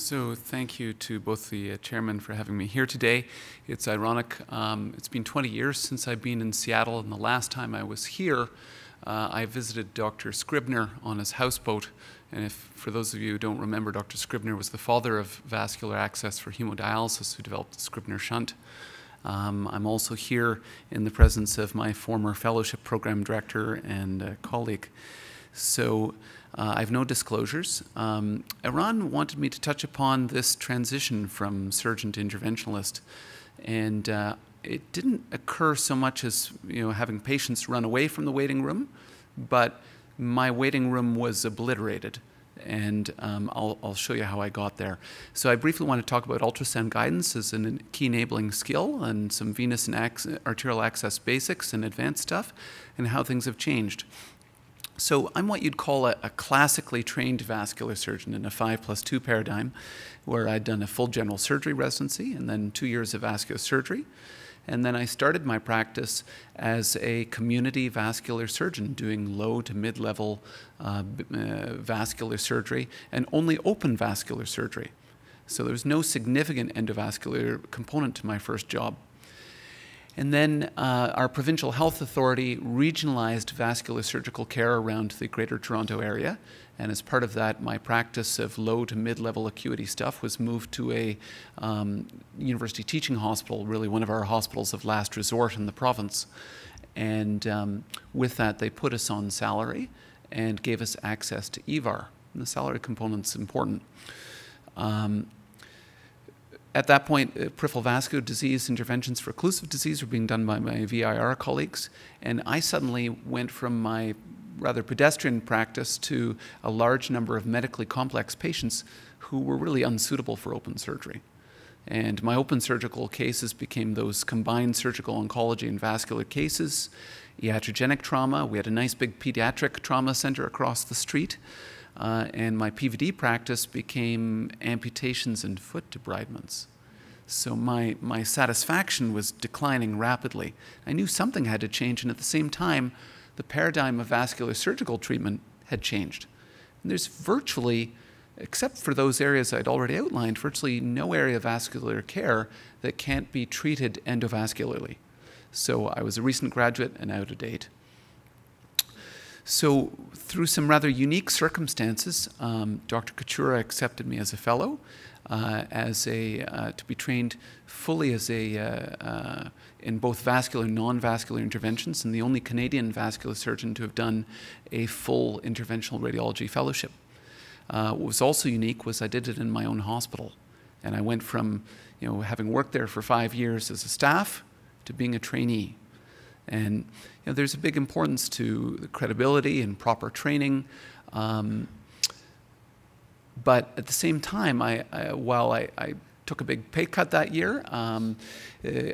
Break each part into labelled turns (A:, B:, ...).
A: So thank you to both the uh, chairman for having me here today. It's ironic, um, it's been 20 years since I've been in Seattle, and the last time I was here, uh, I visited Dr. Scribner on his houseboat. And if, for those of you who don't remember, Dr. Scribner was the father of vascular access for hemodialysis who developed the Scribner shunt. Um, I'm also here in the presence of my former fellowship program director and uh, colleague. So uh, I have no disclosures. Um, Eran wanted me to touch upon this transition from surgeon to interventionalist, and uh, it didn't occur so much as you know having patients run away from the waiting room, but my waiting room was obliterated. And um, I'll, I'll, show you how I got there. So I briefly want to talk about ultrasound guidance as a key enabling skill and some venous and arterial access basics and advanced stuff and how things have changed. So I'm what you'd call a, a, classically trained vascular surgeon in a 5 plus 2 paradigm, where I'd done a full general surgery residency and then two years of vascular surgery. And then I started my practice as a community vascular surgeon doing low to mid level uh, uh, vascular surgery and only open vascular surgery. So there was no significant endovascular component to my first job. And then uh, our provincial health authority regionalized vascular surgical care around the Greater Toronto area. And as part of that, my practice of low to mid level acuity stuff was moved to a um, university teaching hospital, really one of our hospitals of last resort in the province. And um, with that, they put us on salary and gave us access to EVAR. And the salary component's important. Um, at that point, uh, peripheral vascular disease interventions for occlusive disease were being done by my VIR colleagues, and I suddenly went from my rather pedestrian practice to a large number of medically complex patients who were really unsuitable for open surgery. And my open surgical cases became those combined surgical oncology and vascular cases, iatrogenic trauma. We had a nice big pediatric trauma center across the street. Uh, and my PVD practice became amputations and foot debridements. So my, my satisfaction was declining rapidly. I knew something had to change, and at the same time, the paradigm of vascular surgical treatment had changed. And there's virtually, except for those areas I'd already outlined, virtually no area of vascular care that can't be treated endovascularly. So I was a recent graduate and out of date. So, through some rather unique circumstances, um, Dr. Kachura accepted me as a fellow, uh, as a uh, to be trained fully as a uh, uh in both vascular and non-vascular interventions, and the only Canadian vascular surgeon to have done a full interventional radiology fellowship. Uh, what was also unique was I did it in my own hospital, and I went from you know having worked there for five years as a staff to being a trainee. And you know, there's a big importance to the credibility and proper training. Um, but at the same time, I, I while I, I, took a big pay cut that year, um,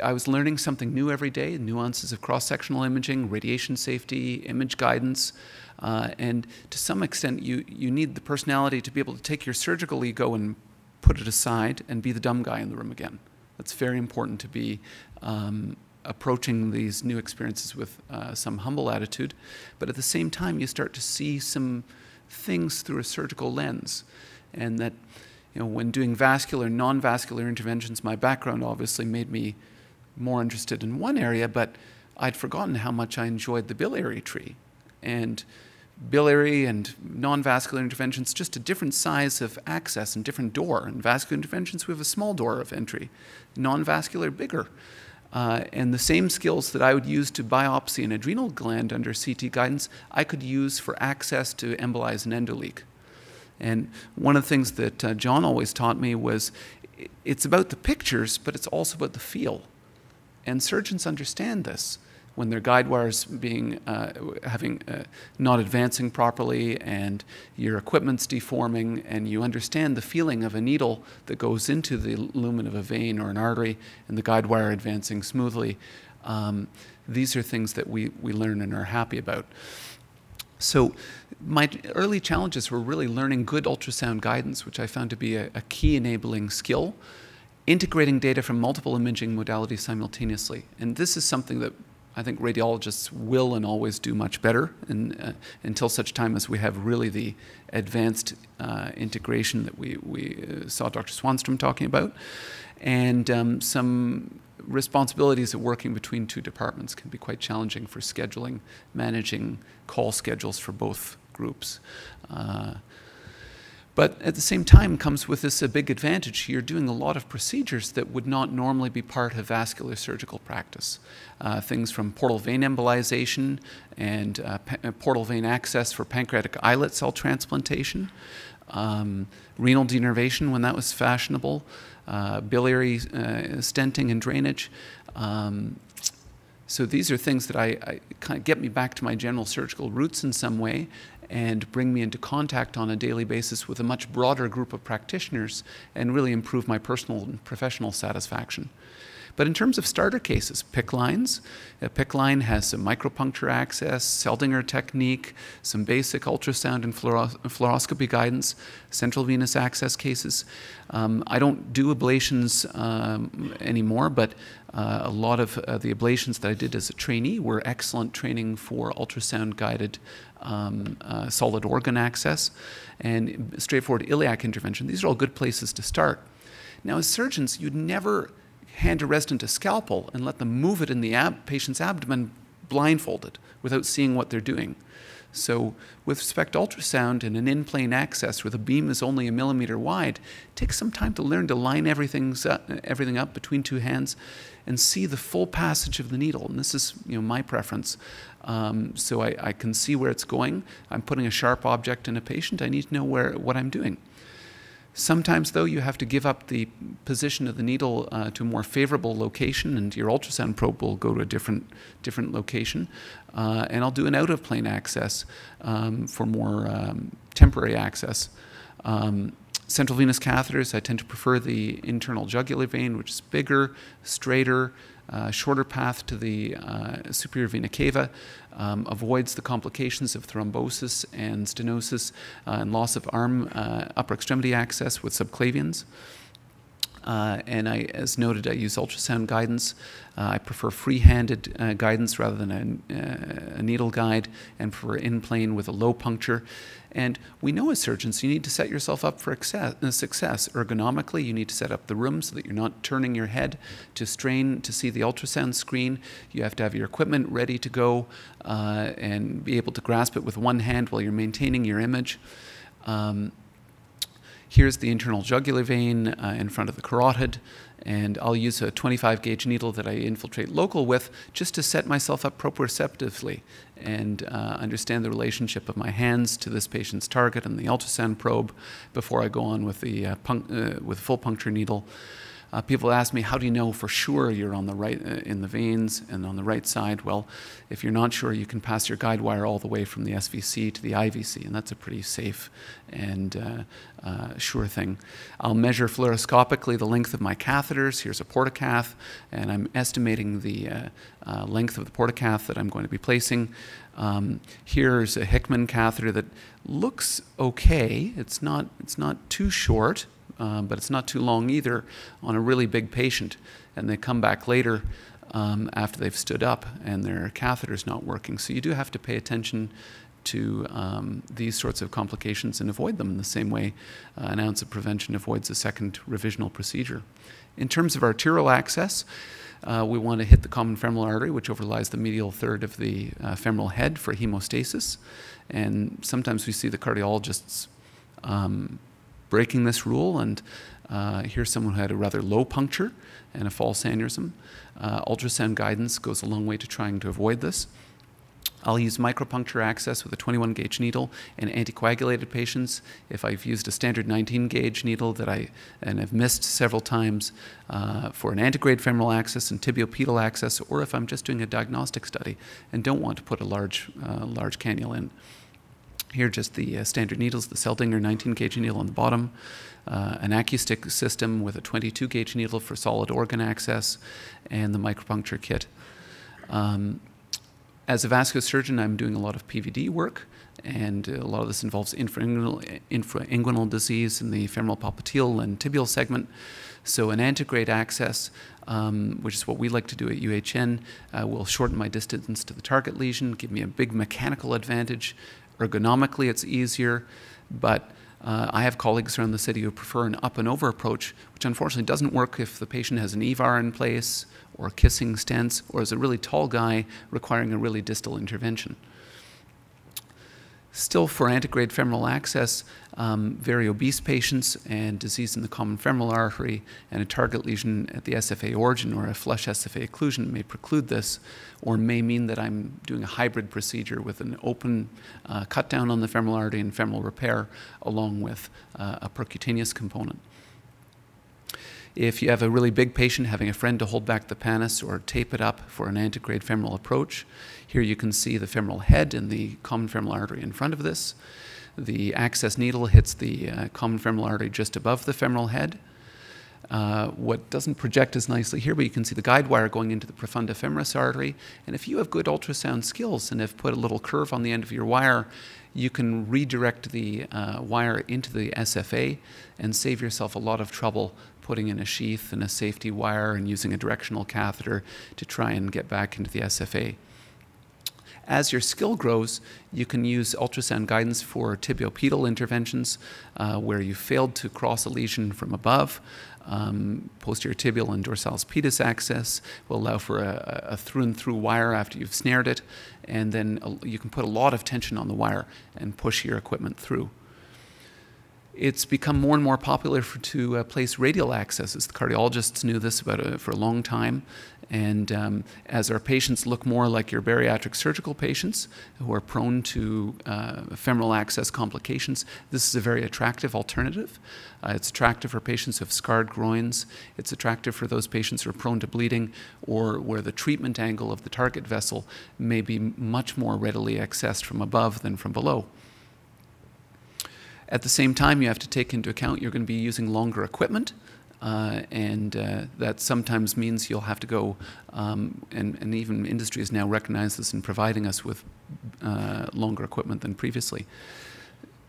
A: I was learning something new every day, nuances of cross-sectional imaging, radiation safety, image guidance. Uh, and to some extent, you, you need the personality to be able to take your surgical ego and put it aside and be the dumb guy in the room again. That's very important to be um, approaching these new experiences with uh, some humble attitude, but at the same time, you start to see some things through a surgical lens. And that, you know, when doing vascular, non vascular interventions, my background obviously made me more interested in one area, but I'd forgotten how much I enjoyed the biliary tree. And biliary and non-vascular interventions, just a different size of access and different door. In vascular interventions, we have a small door of entry. Non-vascular, bigger. Uh, and the same skills that I would use to biopsy an adrenal gland under CT guidance, I could use for access to embolize an endoleak. And one of the things that uh, John always taught me was it's about the pictures, but it's also about the feel. And surgeons understand this when their guide wires being uh, having uh, not advancing properly and your equipment's deforming and you understand the feeling of a needle that goes into the lumen of a vein or an artery and the guide wire advancing smoothly um, these are things that we, we learn and are happy about. So my early challenges were really learning good ultrasound guidance which i found to be a, a key enabling skill integrating data from multiple imaging modalities simultaneously. And this is something that I think radiologists will and always do much better in, uh, until such time as we have really the advanced uh, integration that we, we uh, saw Dr. Swanstrom talking about. And um, some responsibilities of working between two departments can be quite challenging for scheduling, managing call schedules for both groups. Uh, but at the same time comes with this a big advantage. You're doing a lot of procedures that would not normally be part of vascular surgical practice. Uh, things from portal vein embolization and uh, uh portal vein access for pancreatic islet cell transplantation, um, renal denervation when that was fashionable, uh, biliary uh, stenting and drainage. Um, so these are things that I, I kind of get me back to my general surgical roots in some way, and bring me into contact on a daily basis with a much broader group of practitioners and really improve my personal and professional satisfaction. But in terms of starter cases, PICC lines, a PICC line has some micropuncture access, Seldinger technique, some basic ultrasound and fluoroscopy guidance, central venous access cases. Um, I don't do ablations um, anymore, but uh, a lot of uh, the ablations that I did as a trainee were excellent training for ultrasound guided um, uh, solid organ access and straightforward iliac intervention. These are all good places to start. Now, as surgeons, you'd never hand a resident a scalpel and let them move it in the ab patient's abdomen blindfolded without seeing what they're doing. So, with respect to ultrasound and an in plane access where the beam is only a millimeter wide, takes some time to learn to line everything's, everything up between two hands and see the full passage of the needle. And this is you know, my preference. Um, so I, I, can see where it's going. I'm putting a sharp object in a patient. I need to know where, what I'm doing. Sometimes, though, you have to give up the position of the needle uh, to a more favorable location, and your ultrasound probe will go to a different, different location. Uh, and I'll do an out of plane access um, for more um, temporary access. Um, central venous catheters, I tend to prefer the internal jugular vein, which is bigger, straighter, uh, shorter path to the uh, superior vena cava, um, avoids the complications of thrombosis and stenosis uh, and loss of arm uh, upper extremity access with subclavians. Uh, and I, as noted, I use ultrasound guidance. Uh, I prefer free-handed uh, guidance rather than a, uh, a, needle guide, and for in-plane with a low puncture. And we know as surgeons, you need to set yourself up for uh, success. Ergonomically, you need to set up the room so that you're not turning your head to strain to see the ultrasound screen. You have to have your equipment ready to go uh, and be able to grasp it with one hand while you're maintaining your image. Um, Here's the internal jugular vein uh, in front of the carotid, and I'll use a 25 gauge needle that I infiltrate local with just to set myself up proprioceptively and uh, understand the relationship of my hands to this patient's target and the ultrasound probe before I go on with the uh, uh with full puncture needle. Uh, people ask me, how do you know for sure you're on the right uh, in the veins and on the right side? Well, if you're not sure, you can pass your guide wire all the way from the SVC to the IVC, and that's a pretty safe and uh, uh, sure thing. I'll measure fluoroscopically the length of my catheters. Here's a portacath, and I'm estimating the uh, uh, length of the portacath that I'm going to be placing. Um, here's a Hickman catheter that looks okay. It's not, it's not too short um, but it's not too long either on a really big patient. And they come back later um, after they've stood up and their catheter's not working. So you do have to pay attention to um, these sorts of complications and avoid them in the same way uh, an ounce of prevention avoids a second revisional procedure. In terms of arterial access, uh, we want to hit the common femoral artery, which overlies the medial third of the uh, femoral head for hemostasis. And sometimes we see the cardiologists um, breaking this rule. And uh, here's someone who had a rather low puncture and a false aneurysm. Uh, ultrasound guidance goes a long way to trying to avoid this. I'll use micropuncture access with a 21 gauge needle in anticoagulated patients. If I've used a standard 19 gauge needle that I and have missed several times uh, for an antegrade femoral access and tibiopedal access, or if I'm just doing a diagnostic study and don't want to put a large, uh, large cannula in. Here, just the uh, standard needles, the Seldinger 19 gauge needle on the bottom, uh, an AccuStick system with a 22 gauge needle for solid organ access, and the micropuncture kit. Um, as a vascular surgeon, I'm doing a lot of PVD work, and a lot of this involves infrainguinal, infrainguinal disease in the femoral popliteal and tibial segment. So an antegrade access, um, which is what we like to do at UHN, uh, will shorten my distance to the target lesion, give me a big mechanical advantage. Ergonomically, it's easier, but uh, I have colleagues around the city who prefer an up and over approach, which unfortunately doesn't work if the patient has an EVAR in place or kissing stents or is a really tall guy requiring a really distal intervention. Still, for antegrade femoral access, um, very obese patients and disease in the common femoral artery and a target lesion at the SFA origin or a flush SFA occlusion may preclude this or may mean that I'm doing a hybrid procedure with an open uh, cut down on the femoral artery and femoral repair along with uh, a percutaneous component. If you have a really big patient, having a friend to hold back the pannus or tape it up for an antegrade femoral approach. Here you can see the femoral head and the common femoral artery in front of this. The access needle hits the uh, common femoral artery just above the femoral head. Uh, what doesn't project as nicely here, but you can see the guide wire going into the profunda femoris artery. And if you have good ultrasound skills and have put a little curve on the end of your wire, you can redirect the uh, wire into the SFA and save yourself a lot of trouble putting in a sheath and a safety wire and using a directional catheter to try and get back into the SFA. As your skill grows, you can use ultrasound guidance for tibiopedal interventions uh, where you failed to cross a lesion from above. Um, posterior tibial and dorsalis pedis access will allow for a, a, through and through wire after you've snared it, and then you can put a lot of tension on the wire and push your equipment through it's become more and more popular for, to uh, place radial accesses. The cardiologists knew this about uh, for a long time. And um, as our patients look more like your bariatric surgical patients who are prone to uh, femoral access complications, this is a very attractive alternative. Uh, it's attractive for patients who have scarred groins. It's attractive for those patients who are prone to bleeding or where the treatment angle of the target vessel may be much more readily accessed from above than from below. At the same time, you have to take into account you're going to be using longer equipment. Uh, and uh, that sometimes means you'll have to go, um, and, and, even industry has now recognized this in providing us with uh, longer equipment than previously.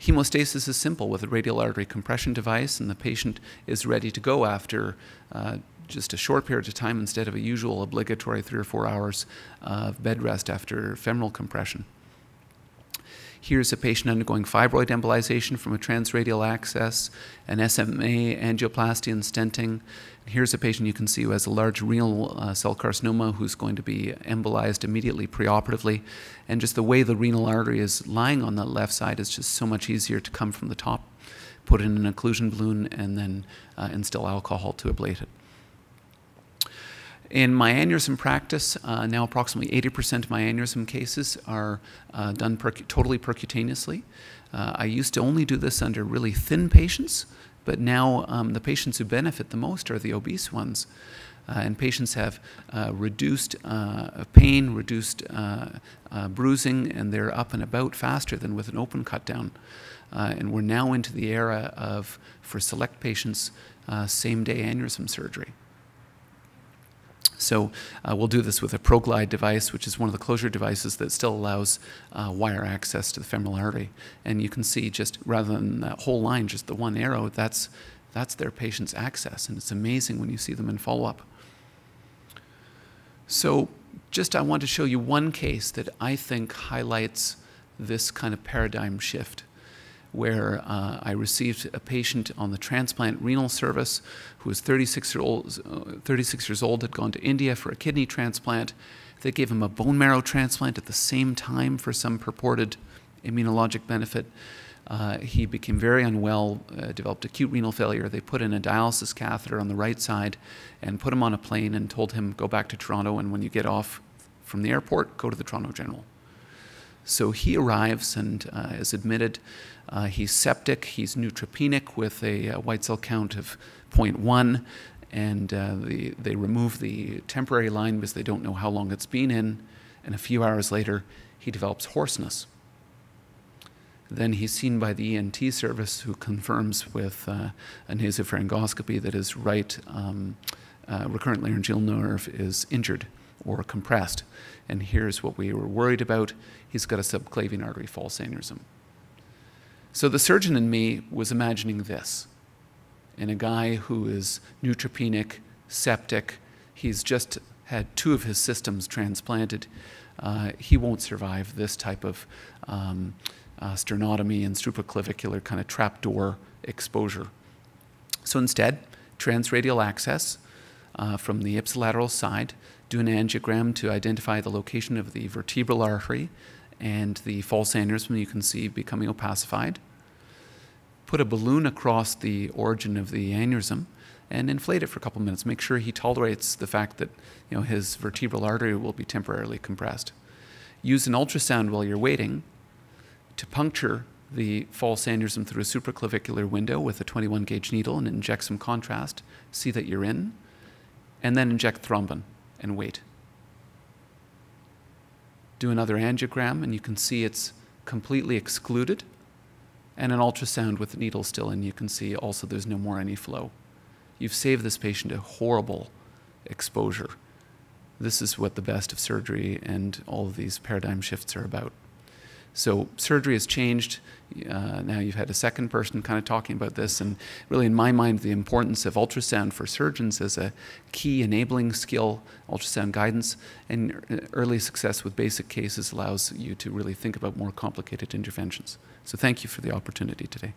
A: Hemostasis is simple with a radial artery compression device, and the patient is ready to go after uh, just a short period of time instead of a usual obligatory three or four hours of bed rest after femoral compression. Here's a patient undergoing fibroid embolization from a transradial access, an SMA angioplasty and stenting. Here's a patient you can see who has a large renal uh, cell carcinoma who's going to be embolized immediately preoperatively. And just the way the renal artery is lying on the left side is just so much easier to come from the top, put in an occlusion balloon, and then uh, instill alcohol to ablate it. In my aneurysm practice, uh, now approximately 80% of my aneurysm cases are uh, done totally percutaneously. Uh, I used to only do this under really thin patients, but now um, the patients who benefit the most are the obese ones. Uh, and patients have uh, reduced uh, pain, reduced bruising, and they're up and about faster than with an open cut down. and we're now into the era of, for select patients, same day aneurysm surgery. So uh, we'll do this with a ProGlide device, which is one of the closure devices that still allows uh, wire access to the femoral artery. And you can see just rather than that whole line, just the one arrow, that's, that's their patient's access. And it's amazing when you see them in follow-up. So just I want to show you one case that I think highlights this kind of paradigm shift where uh, I received a patient on the transplant renal service who was 36, year old, uh, 36 years old, had gone to India for a kidney transplant. They gave him a bone marrow transplant at the same time for some purported immunologic benefit. Uh, he became very unwell, uh, developed acute renal failure. They put in a dialysis catheter on the right side and put him on a plane and told him, go back to Toronto, and when you get off from the airport, go to the Toronto General. So he arrives and uh, is admitted. Uh, he's septic, he's neutropenic with a, a, uh, white cell count of 0.1, and uh, the, they remove the temporary line because they don't know how long it's been in, and a few hours later, he develops hoarseness. Then he's seen by the ENT service who confirms with uh, a nasopharyngoscopy that his right um, uh, recurrent laryngeal nerve is injured or compressed. And here's what we were worried about he's got a subclavian artery false aneurysm. So the surgeon in me was imagining this in a guy who is neutropenic, septic, he's just had two of his systems transplanted. Uh, he won't survive this type of um, uh, sternotomy and supraclavicular kind of trapdoor exposure. So instead, transradial access uh, from the ipsilateral side, do an angiogram to identify the location of the vertebral artery and the false aneurysm you can see becoming opacified. Put a balloon across the origin of the aneurysm and inflate it for a couple of minutes. Make sure he tolerates the fact that you know, his vertebral artery will be temporarily compressed. Use an ultrasound while you're waiting to puncture the false aneurysm through a supraclavicular window with a 21 gauge needle and inject some contrast, see that you're in, and then inject thrombin and wait. Do another angiogram, and you can see it's completely excluded, and an ultrasound with the needle still in, you can see also there's no more any flow. You've saved this patient a horrible exposure. This is what the best of surgery and all of these paradigm shifts are about. So surgery has changed. Uh, now you've had a second person kind of talking about this, and really, in my mind, the importance of ultrasound for surgeons as a key enabling skill, ultrasound guidance, and early success with basic cases allows you to really think about more complicated interventions. So thank you for the opportunity today.